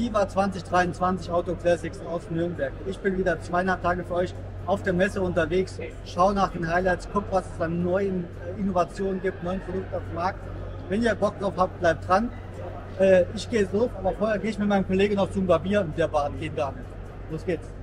IWA 2023 Auto Classics aus Nürnberg. Ich bin wieder zweieinhalb Tage für euch auf der Messe unterwegs, schau nach den Highlights, guck, was es an neuen äh, Innovationen gibt, neuen Produkten auf dem Markt. Wenn ihr Bock drauf habt, bleibt dran. Äh, ich gehe jetzt los, aber vorher gehe ich mit meinem Kollegen noch zum Barbier und der Bart geht nicht. Los geht's.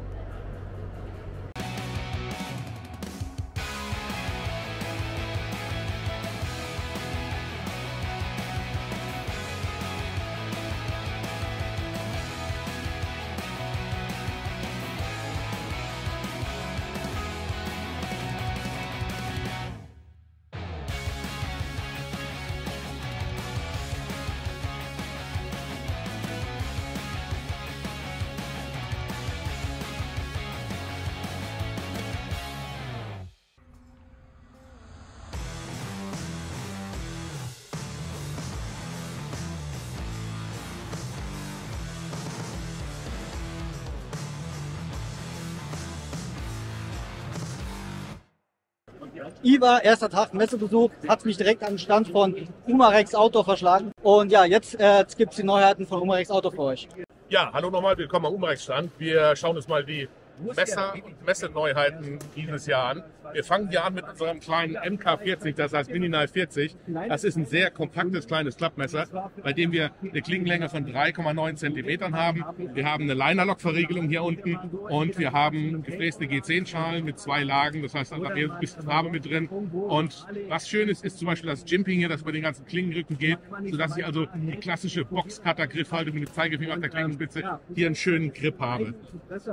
IWA, erster Tag Messebesuch, hat mich direkt an den Stand von Umarex Auto verschlagen. Und ja, jetzt, äh, jetzt gibt es die Neuheiten von Umarex Auto für euch. Ja, hallo nochmal, willkommen am Umarex Stand. Wir schauen uns mal die Messer Messeneuheiten dieses Jahr an. Wir fangen hier an mit unserem kleinen MK40, das heißt Mininal 40. Das ist ein sehr kompaktes kleines Klappmesser, bei dem wir eine Klingenlänge von 3,9 Zentimetern haben. Wir haben eine Linerlock-Verriegelung hier unten und wir haben gefräste G10-Schalen mit zwei Lagen. Das heißt, da ist ein bisschen Farbe mit drin. Und was schön ist, ist zum Beispiel das Jimping hier, das über den ganzen Klingenrücken geht, sodass ich also die klassische Boxcutter-Griffhaltung mit dem Zeigefinger auf der Klingenspitze hier einen schönen Grip habe.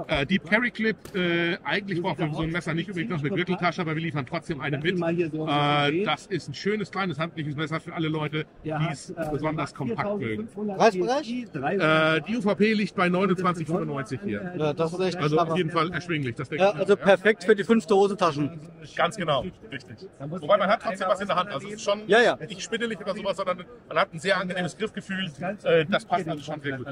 Äh, die Carry Clip, äh, eigentlich braucht man so ein Messer nicht unbedingt noch eine Gürteltasche, aber wir liefern trotzdem eine mit. Äh, das ist ein schönes, kleines, handliches Messer für alle Leute, die es besonders kompakt mögen. Preisbereich? Äh, die UVP liegt bei 29,95 hier. Ja, das ist echt Also auf jeden Fall erschwinglich. Das denke Ja, ich also ja. perfekt für die fünfte Hosentaschen. Ganz genau, richtig. Wobei man hat trotzdem was in der Hand. Also es ist schon Ja, ja. nicht spittelig oder sowas, sondern man hat ein sehr angenehmes Griffgefühl. Äh, das passt also schon sehr gut.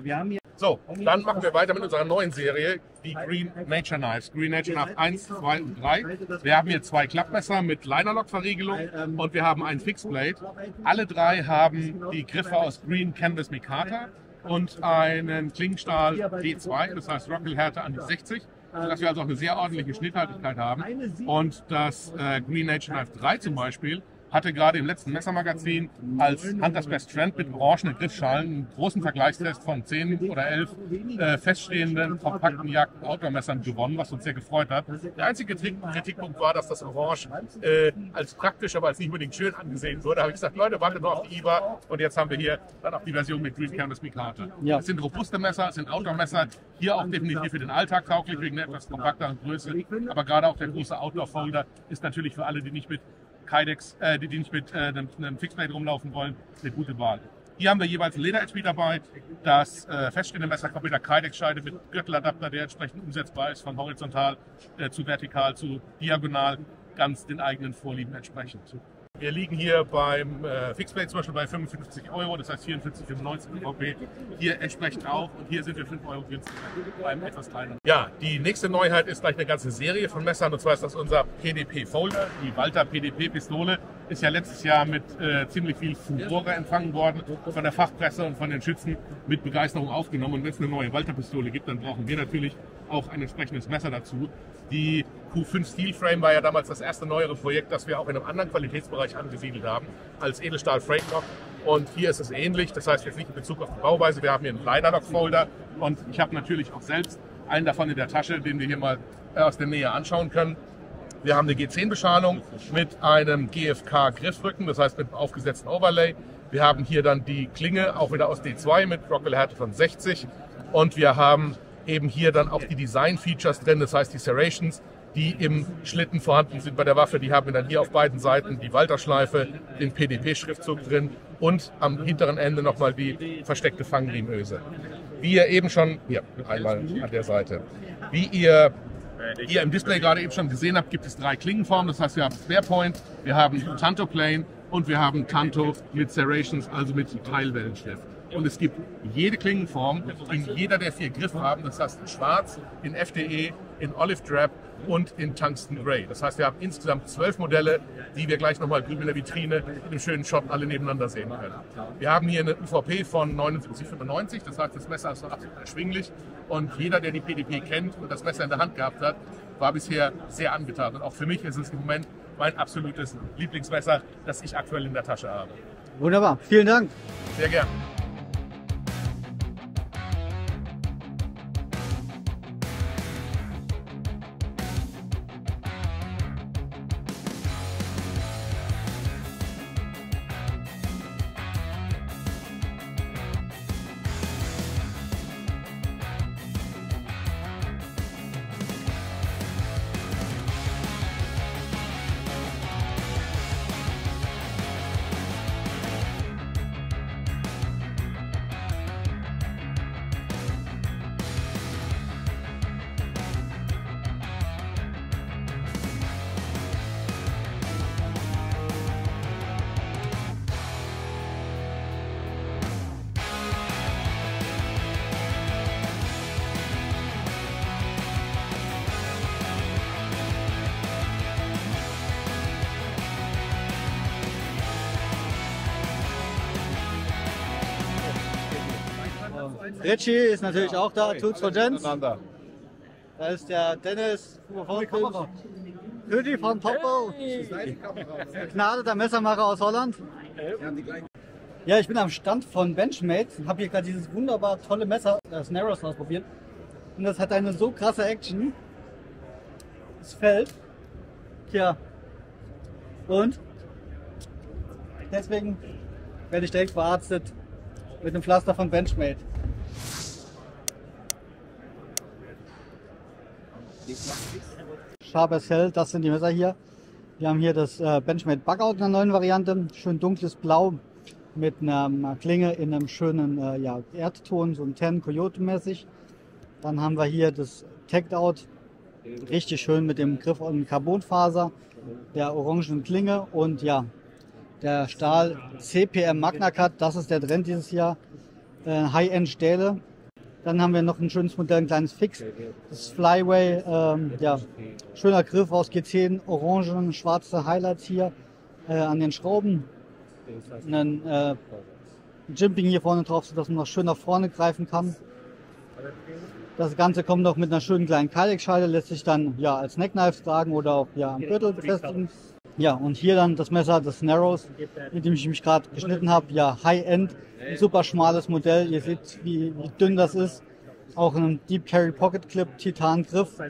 So, dann machen wir weiter mit unserer neuen Serie, die Green Nature Knives. Green Nature Knife 1, 2 und 3. Wir haben hier zwei Klappmesser mit Linerlock-Verriegelung und wir haben ein Fixed Blade. Alle drei haben die Griffe aus Green Canvas Mikata und einen Klingenstahl D2, das heißt Rockelhärte an die 60 sodass wir also auch eine sehr ordentliche Schnitthaltigkeit haben. Und das äh, Green Nature Knife 3 zum Beispiel hatte gerade im letzten Messermagazin als Hunters Best Friend mit orangenen Griffschalen einen großen Vergleichstest von 10 oder 11 äh, feststehenden, kompakten Jagd-Outdoor-Messern gewonnen, was uns sehr gefreut hat. Der einzige Kritik Kritikpunkt war, dass das Orange äh, als praktisch, aber als nicht unbedingt schön angesehen wurde. Da habe ich gesagt, Leute, wartet nur auf die IWA und jetzt haben wir hier dann auch die Version mit Green Canvas Mikate. Ja. Es sind robuste Messer, es sind Outdoor-Messer, hier auch definitiv für den Alltag tauglich, wegen der etwas kompakteren Größe. Aber gerade auch der große Outdoor-Folder ist natürlich für alle, die nicht mit Kydex, äh, die, die nicht mit äh, einem, einem Fixblade rumlaufen wollen, eine gute Wahl. Hier haben wir jeweils ein Leder-HP dabei. Das äh, feststehende Messer kommt mit einer Kydex-Scheide mit Gürteladapter, der entsprechend umsetzbar ist, von horizontal äh, zu vertikal zu diagonal, ganz den eigenen Vorlieben entsprechend. Wir liegen hier beim äh, Fixblade zum Beispiel bei 55 Euro, das heißt 44,95 UVP. Hier entsprechend auch und hier sind wir 5 Euro beim etwas kleineren. Ja, die nächste Neuheit ist gleich eine ganze Serie von Messern und zwar ist das unser PDP Folder. Die Walter PDP Pistole ist ja letztes Jahr mit äh, ziemlich viel Furore empfangen worden von der Fachpresse und von den Schützen mit Begeisterung aufgenommen. Und wenn es eine neue Walter Pistole gibt, dann brauchen wir natürlich auch ein entsprechendes Messer dazu. Die Q5 Steel Frame war ja damals das erste neuere Projekt, das wir auch in einem anderen Qualitätsbereich angesiedelt haben, als Edelstahl Frame Lock. Und hier ist es ähnlich, das heißt jetzt nicht in Bezug auf die Bauweise, wir haben hier einen Linerlock Folder und ich habe natürlich auch selbst einen davon in der Tasche, den wir hier mal äh, aus der Nähe anschauen können. Wir haben eine G10-Beschalung mit einem GFK-Griffrücken, das heißt mit einem aufgesetzten Overlay. Wir haben hier dann die Klinge auch wieder aus D2 mit Rockwell-Härte von 60. Und wir haben eben hier dann auch die Design-Features drin, das heißt die Serrations, die im Schlitten vorhanden sind bei der Waffe. Die haben wir dann hier auf beiden Seiten die Walterschleife, den PDP-Schriftzug drin und am hinteren Ende nochmal die versteckte Fangriemenöse. Wie ihr eben schon, hier einmal an der Seite, wie ihr hier im Display gerade eben schon gesehen habt, gibt es drei Klingenformen. Das heißt, wir haben Sparepoint, wir haben Tanto Plane und wir haben Tanto mit Serrations, also mit Teilwellenschliff. Und es gibt jede Klingenform in jeder der vier Grifffarben. Das heißt in Schwarz, in FDE, in Olive Drab und in Tungsten Grey. Das heißt, wir haben insgesamt zwölf Modelle, die wir gleich nochmal drüben in der Vitrine in dem schönen Shop alle nebeneinander sehen können. Wir haben hier eine UVP von 79,95, das heißt, das Messer ist noch absolut erschwinglich und jeder, der die PDP kennt und das Messer in der Hand gehabt hat, war bisher sehr angetan. Und auch für mich ist es im Moment mein absolutes Lieblingsmesser, das ich aktuell in der Tasche habe. Wunderbar, vielen Dank. Sehr gern. Richie ist natürlich auch da, Tools for Gents. Da ist der Dennis Rüdi von Poppo. Begnadeter Messermacher aus Holland. Ja, ich bin am Stand von Benchmade, habe hier gerade dieses wunderbar tolle Messer, das Narrows, ausprobiert. Und das hat eine so krasse Action. Es fällt. Tja. Und deswegen werde ich direkt verarztet mit einem Pflaster von Benchmade. Schabers Hell, das sind die Messer hier. Wir haben hier das äh, Benchmade Bugout in der neuen Variante. Schön dunkles Blau mit einer Klinge in einem schönen äh, ja, Erdton, so ein Ten Coyote-mäßig. Dann haben wir hier das Tagged Out, richtig schön mit dem Griff und Carbonfaser, der orangen Klinge und ja, der Stahl CPM Magna Cut, das ist der Trend dieses Jahr. Äh, High-End Stähle, dann haben wir noch ein schönes Modell, ein kleines Fix. Das Flyway, ähm, ja, schöner Griff aus G10, orangen, schwarze Highlights hier äh, an den Schrauben. Ein äh, Jimping hier vorne drauf, sodass man noch schön nach vorne greifen kann. Das Ganze kommt noch mit einer schönen kleinen Kajak-Scheide, lässt sich dann ja als Neckknife tragen oder auch ja am Gürtel befestigen. Ja, und hier dann das Messer, das Narrows, mit dem ich mich gerade geschnitten habe. Ja, High-End, super schmales Modell. Ihr seht, wie, wie dünn das ist. Auch ein Deep Carry Pocket Clip, Titan Griff.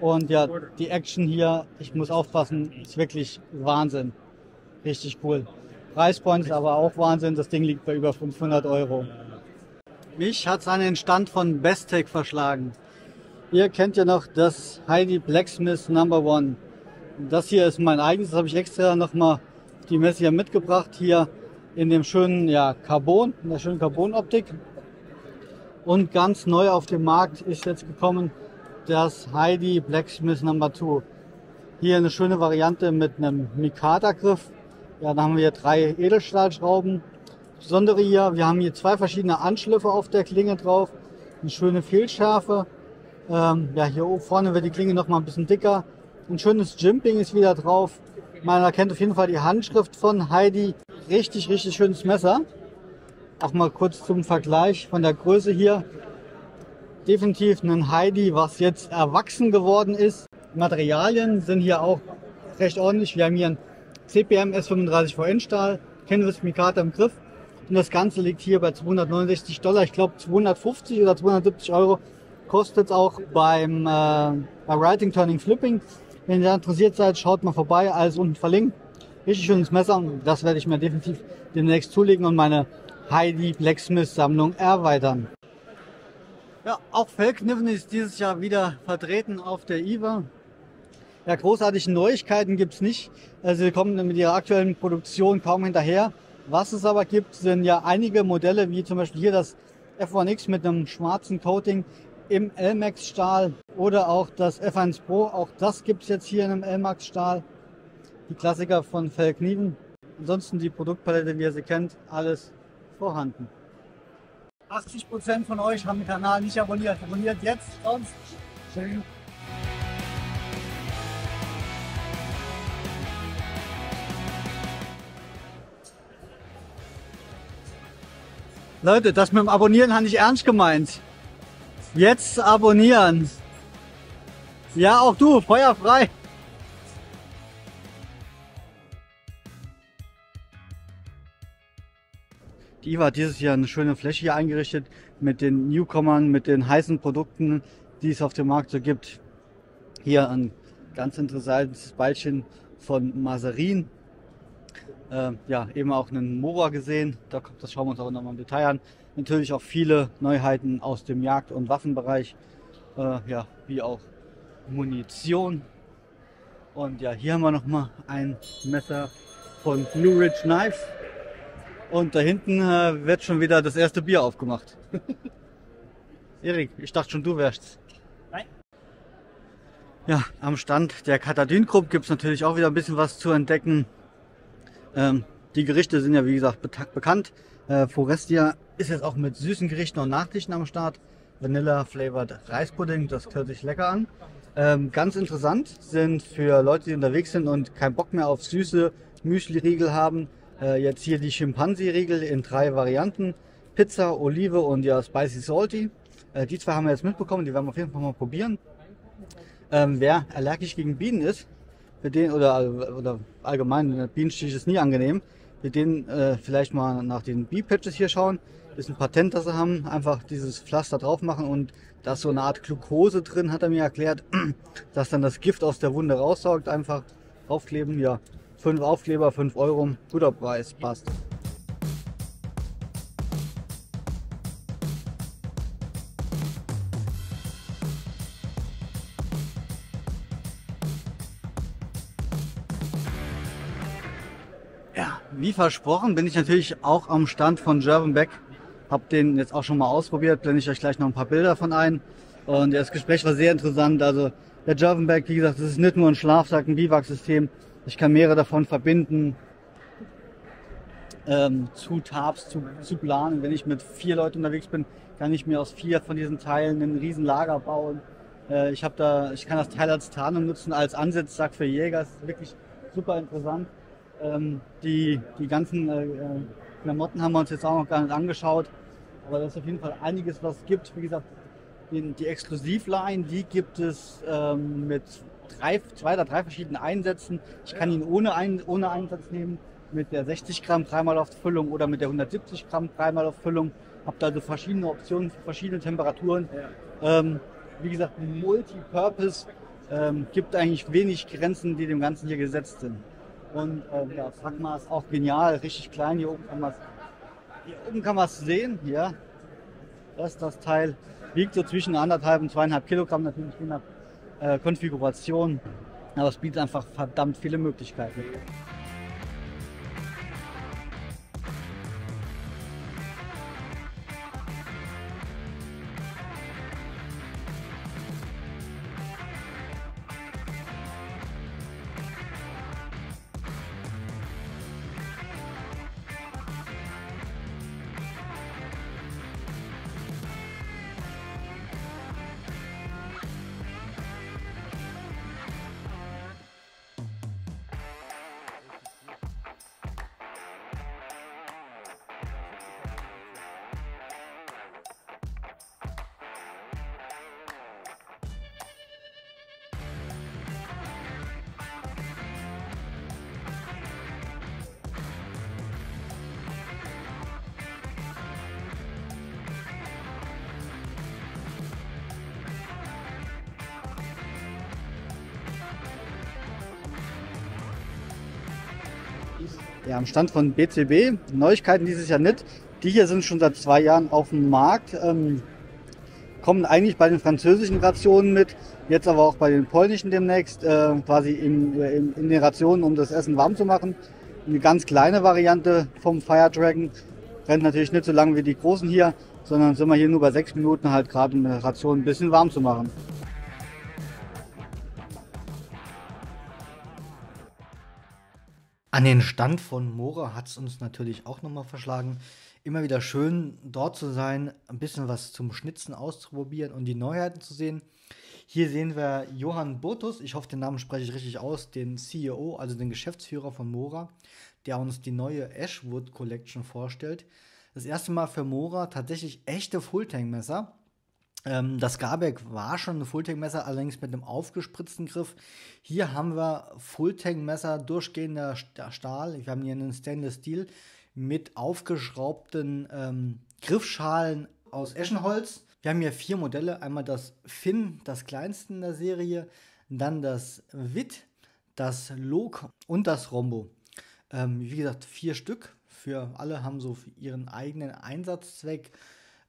Und ja, die Action hier, ich muss aufpassen, ist wirklich Wahnsinn. Richtig cool. Preispoint ist aber auch Wahnsinn. Das Ding liegt bei über 500 Euro. Mich hat's an den Stand von Bestech verschlagen. Ihr kennt ja noch das Heidi Blacksmith Number One. Das hier ist mein eigenes, das habe ich extra nochmal die Messe hier mitgebracht. Hier in dem schönen ja, Carbon, in der schönen Carbon-Optik. Und ganz neu auf dem Markt ist jetzt gekommen das Heidi Blacksmith Number 2. Hier eine schöne Variante mit einem Mikata-Griff. Ja, da haben wir hier drei Edelstahlschrauben. Das Besondere hier, wir haben hier zwei verschiedene Anschliffe auf der Klinge drauf. Eine schöne Fehlschärfe. Ähm, ja, hier oben vorne wird die Klinge noch mal ein bisschen dicker. Ein schönes Jimping ist wieder drauf. Man erkennt auf jeden Fall die Handschrift von Heidi. Richtig, richtig schönes Messer. Auch mal kurz zum Vergleich von der Größe hier. Definitiv ein Heidi, was jetzt erwachsen geworden ist. Materialien sind hier auch recht ordentlich. Wir haben hier ein CPM S35 VN Stahl, Canvas Mikata im Griff. Und das Ganze liegt hier bei 269 Dollar. Ich glaube 250 oder 270 Euro kostet es auch beim äh, bei Writing Turning Flipping. Wenn ihr interessiert seid, schaut mal vorbei, alles unten verlinkt. Richtig schönes Messer das werde ich mir definitiv demnächst zulegen und meine Heidi Blacksmith Sammlung erweitern. Ja, auch Feldkniffen ist dieses Jahr wieder vertreten auf der IWA. Ja, großartige Neuigkeiten gibt's nicht. Also sie kommen mit ihrer aktuellen Produktion kaum hinterher. Was es aber gibt, sind ja einige Modelle, wie zum Beispiel hier das F1X mit einem schwarzen Coating im Elmax Stahl oder auch das F1 Pro. Auch das gibt es jetzt hier in einem Elmax Stahl. Die Klassiker von Felkniven. Ansonsten die Produktpalette, wie ihr sie kennt, alles vorhanden. 80% von euch haben den Kanal nicht abonniert. Abonniert jetzt, sonst. Schön. Leute, das mit dem Abonnieren habe ich ernst gemeint. Jetzt abonnieren. Ja, auch du, Feuer frei. Die IWA hat dieses Jahr eine schöne Fläche hier eingerichtet mit den Newcomern, mit den heißen Produkten, die es auf dem Markt so gibt. Hier ein ganz interessantes Ballchen von Mazarin. Äh, ja, eben auch einen Mora gesehen. Da, das schauen wir uns aber nochmal im Detail an. Natürlich auch viele Neuheiten aus dem Jagd- und Waffenbereich. Äh, ja, wie auch Munition. Und ja, hier haben wir nochmal ein Messer von Blue Ridge Knives. Und da hinten äh, wird schon wieder das erste Bier aufgemacht. Erik, ich dachte schon, du wärst. Nein. Ja, am Stand der Katadyn Group gibt es natürlich auch wieder ein bisschen was zu entdecken. Ähm, die Gerichte sind ja wie gesagt bekannt. Äh, Forestia ist jetzt auch mit süßen Gerichten und Nachtichten am Start. Vanilla Flavored Reispudding, das hört sich lecker an. Ähm, ganz interessant sind für Leute, die unterwegs sind und keinen Bock mehr auf süße Müsli-Riegel haben, äh, jetzt hier die Chimpansi-Riegel in drei Varianten. Pizza, Olive und ja Spicy Salty. Äh, die zwei haben wir jetzt mitbekommen, die werden wir auf jeden Fall mal probieren. Ähm, wer allergisch gegen Bienen ist, für den oder, oder allgemein, Bienenstich ist nie angenehm, für den äh, vielleicht mal nach den Bee-Patches hier schauen. Ist ein Patent, das sie haben. Einfach dieses Pflaster drauf machen und da ist so eine Art Glucose drin, hat er mir erklärt, dass dann das Gift aus der Wunde raussaugt. Einfach draufkleben, ja, Fünf Aufkleber, 5 Euro. Guter Preis, passt. Ja, wie versprochen bin ich natürlich auch am Stand von Gervanbeck. Hab den jetzt auch schon mal ausprobiert, blende ich euch gleich noch ein paar Bilder von ein. Und das Gespräch war sehr interessant. Also der Gervanbeck, wie gesagt, das ist nicht nur ein Schlafsack, ein Biwak-System, ich kann mehrere davon verbinden, ähm, zu Tabs zu, zu planen. Wenn ich mit vier Leuten unterwegs bin, kann ich mir aus vier von diesen Teilen ein riesen Lager bauen. Äh, ich, da, ich kann das Teil als Tarnung nutzen, als Ansitzsack für Jäger. Das ist wirklich super interessant. Ähm, die, die ganzen äh, äh, Klamotten haben wir uns jetzt auch noch gar nicht angeschaut. Aber das ist auf jeden Fall einiges, was es gibt. Wie gesagt, die, die Exklusivline, die gibt es ähm, mit drei, zwei oder drei verschiedenen Einsätzen. Ich kann ihn ohne, ein, ohne Einsatz nehmen, mit der 60 Gramm Dreimal-Luftfüllung oder mit der 170 Gramm Dreimal-Luftfüllung. Habt also verschiedene Optionen für verschiedene Temperaturen. Ja. Ähm, wie gesagt, Multipurpose ähm, gibt eigentlich wenig Grenzen, die dem Ganzen hier gesetzt sind. Und ähm, ja, Fragma ist auch genial, richtig klein. Hier oben kann man hier oben kann man es sehen. Ja, das das Teil. Wiegt so zwischen anderthalb und zweieinhalb Kilogramm natürlich je nach äh, Konfiguration. Aber es bietet einfach verdammt viele Möglichkeiten. Ja, am Stand von BCB. Neuigkeiten dieses Jahr nicht. Die hier sind schon seit zwei Jahren auf dem Markt. Ähm, kommen eigentlich bei den französischen Rationen mit, jetzt aber auch bei den polnischen demnächst, äh, quasi in, in, in, den Rationen, um das Essen warm zu machen. Eine ganz kleine Variante vom Fire Dragon. Rennt natürlich nicht so lang wie die großen hier, sondern sind wir hier nur bei sechs Minuten halt gerade um eine Ration ein bisschen warm zu machen. An den Stand von Mora hat es uns natürlich auch nochmal verschlagen. immer wieder schön, dort zu sein, ein bisschen was zum Schnitzen auszuprobieren und die Neuheiten zu sehen. Hier sehen wir Johann Botus, ich hoffe, den Namen spreche ich richtig aus, den CEO, also den Geschäftsführer von Mora, der uns die neue Ashwood Collection vorstellt. Das erste Mal für Mora tatsächlich echte Fulltank-Messer. Ähm, das Garbeck war schon ein Fulltank-Messer, allerdings mit einem aufgespritzten Griff. Hier haben wir Fulltank-Messer, durchgehender Stahl. Wir haben hier einen Stainless Steel mit aufgeschraubten ähm, Griffschalen aus Eschenholz. Wir haben hier vier Modelle. Einmal das Finn, das kleinste in der Serie, dann das Witt, das Log und das Rombo. Ähm, wie gesagt, vier Stück. Für alle haben so ihren eigenen Einsatzzweck.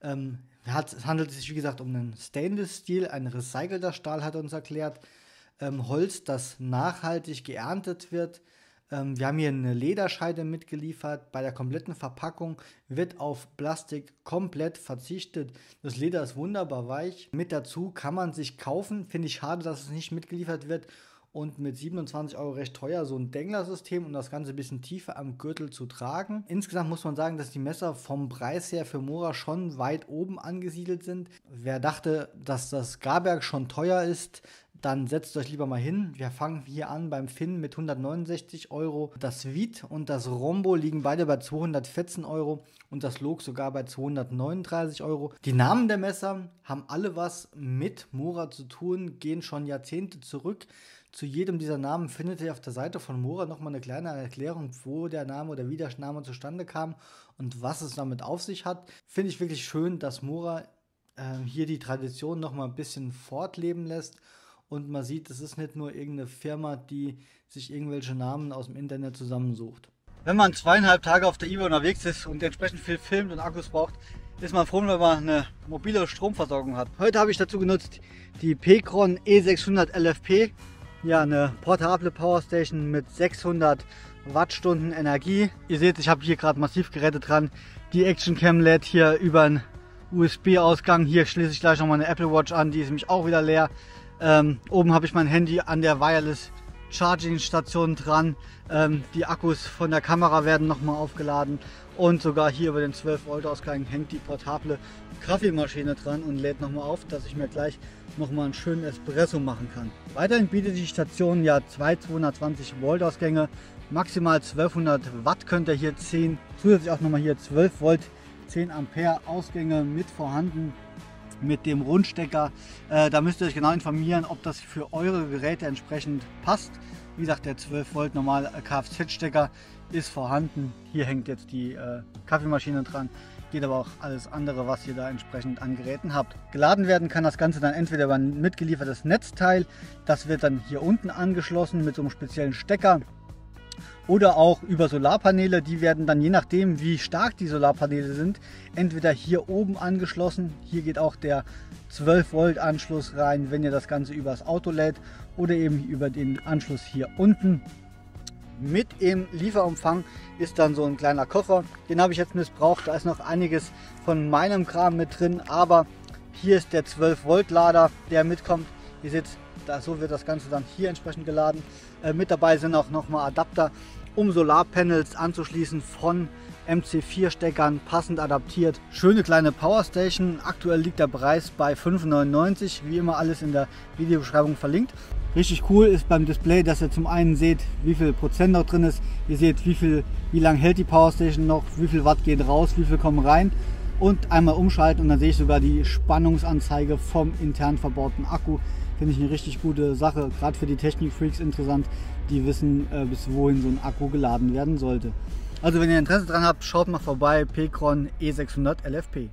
Ähm, es handelt sich, wie gesagt, um einen Stainless-Steel, ein recycelter Stahl, hat er uns erklärt. Ähm, Holz, das nachhaltig geerntet wird. Ähm, wir haben hier eine Lederscheide mitgeliefert. Bei der kompletten Verpackung wird auf Plastik komplett verzichtet. Das Leder ist wunderbar weich. Mit dazu kann man sich kaufen. Finde ich schade, dass es nicht mitgeliefert wird und mit 27 Euro recht teuer so ein Dengler-System, um das Ganze ein bisschen tiefer am Gürtel zu tragen. Insgesamt muss man sagen, dass die Messer vom Preis her für Mora schon weit oben angesiedelt sind. Wer dachte, dass das Garberg schon teuer ist, dann setzt euch lieber mal hin. Wir fangen hier an beim Finn mit 169 Euro. Das Vit und das Rombo liegen beide bei 214 Euro und das Log sogar bei 239 Euro. Die Namen der Messer haben alle was mit Mora zu tun, gehen schon Jahrzehnte zurück. Zu jedem dieser Namen findet ihr auf der Seite von Mora nochmal eine kleine Erklärung, wo der Name oder wie der Name zustande kam und was es damit auf sich hat. Finde ich wirklich schön, dass Mora äh, hier die Tradition nochmal ein bisschen fortleben lässt und man sieht, es ist nicht nur irgendeine Firma, die sich irgendwelche Namen aus dem Internet zusammensucht. Wenn man zweieinhalb Tage auf der IWA unterwegs ist und entsprechend viel filmt und Akkus braucht, ist man froh, wenn man eine mobile Stromversorgung hat. Heute habe ich dazu genutzt die Pecron E600 LFP. Ja, eine portable Powerstation mit 600 Wattstunden Energie. Ihr seht, ich habe hier gerade Massivgeräte dran. Die Action Cam lädt hier über einen USB-Ausgang. Hier schließe ich gleich noch mal eine Apple Watch an, die ist nämlich auch wieder leer. Ähm, oben habe ich mein Handy an der Wireless Charging Station dran. Ähm, die Akkus von der Kamera werden nochmal aufgeladen und sogar hier über den 12 Volt Ausgang hängt die portable Kaffeemaschine dran und lädt nochmal auf, dass ich mir gleich nochmal einen schönen Espresso machen kann. Weiterhin bietet die Station ja zwei 220 Volt Ausgänge, maximal 1200 Watt könnt ihr hier ziehen. Zusätzlich auch nochmal hier 12 Volt 10 Ampere Ausgänge mit vorhanden mit dem Rundstecker. Äh, da müsst ihr euch genau informieren, ob das für eure Geräte entsprechend passt. Wie gesagt, der 12 Volt normale Kfz-Stecker ist vorhanden. Hier hängt jetzt die äh, Kaffeemaschine dran. Geht aber auch alles andere, was ihr da entsprechend an Geräten habt. Geladen werden kann das Ganze dann entweder über ein mitgeliefertes Netzteil. Das wird dann hier unten angeschlossen mit so einem speziellen Stecker oder auch über Solarpaneele. Die werden dann je nachdem, wie stark die Solarpaneele sind, entweder hier oben angeschlossen. Hier geht auch der 12 Volt Anschluss rein, wenn ihr das Ganze übers Auto lädt oder eben über den Anschluss hier unten. Mit im Lieferumfang ist dann so ein kleiner Koffer. Den habe ich jetzt missbraucht. Da ist noch einiges von meinem Kram mit drin, aber hier ist der 12 Volt Lader, der mitkommt. Ihr seht, da, so wird das Ganze dann hier entsprechend geladen. Äh, mit dabei sind auch nochmal Adapter, um Solarpanels anzuschließen von MC4-Steckern passend adaptiert. Schöne kleine Powerstation. Aktuell liegt der Preis bei 5,99. Wie immer alles in der Videobeschreibung verlinkt. Richtig cool ist beim Display, dass ihr zum einen seht, wie viel Prozent noch drin ist. Ihr seht, wie viel, wie lange hält die Powerstation noch, wie viel Watt geht raus, wie viel kommen rein. Und einmal umschalten und dann sehe ich sogar die Spannungsanzeige vom intern verbauten Akku. Finde ich eine richtig gute Sache, gerade für die Technik-Freaks interessant, die wissen, äh, bis wohin so ein Akku geladen werden sollte. Also wenn ihr Interesse daran habt, schaut mal vorbei, Pcron E600 LFP.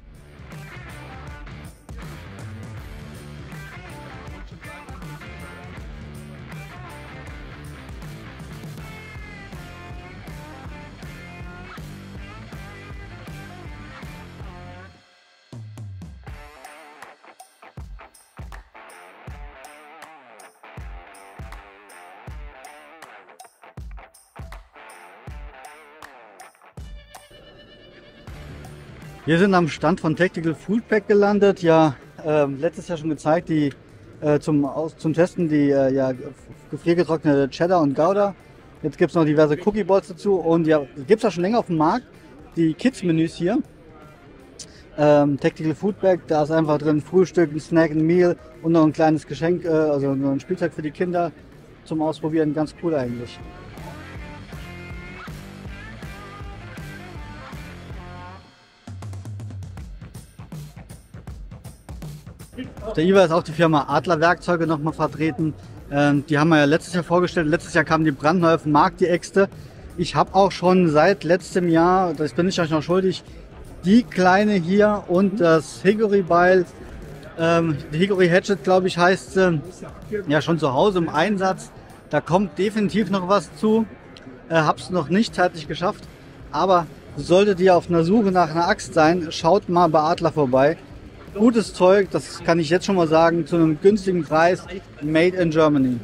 Wir sind am Stand von Tactical Food Pack gelandet. Ja, äh, letztes Jahr schon gezeigt, die äh, zum, aus, zum Testen die äh, ja, gefriergetrocknete Cheddar und Gouda. Jetzt gibt es noch diverse Cookie Balls dazu und ja, gibt es ja schon länger auf dem Markt. die Kids-Menüs hier. Ähm, Tactical Foodbag, da ist einfach drin Frühstück, ein Snack, ein Meal und noch ein kleines Geschenk, äh, also ein Spielzeug für die Kinder zum Ausprobieren. Ganz cool eigentlich. Auf der IWA ist auch die Firma Adler Werkzeuge nochmal vertreten. Ähm, die haben wir ja letztes Jahr vorgestellt. Letztes Jahr kamen die brandneu auf den Markt, die Äxte. Ich habe auch schon seit letztem Jahr, das bin ich euch noch schuldig, die kleine hier und das Hickory Beil, ähm, die Hickory Hatchet, glaube ich, heißt sie, ja schon zu Hause im Einsatz. Da kommt definitiv noch was zu. Äh, hab's noch nicht zeitlich geschafft, aber solltet ihr auf einer Suche nach einer Axt sein, schaut mal bei Adler vorbei gutes Zeug, das kann ich jetzt schon mal sagen, zu einem günstigen Preis, made in Germany.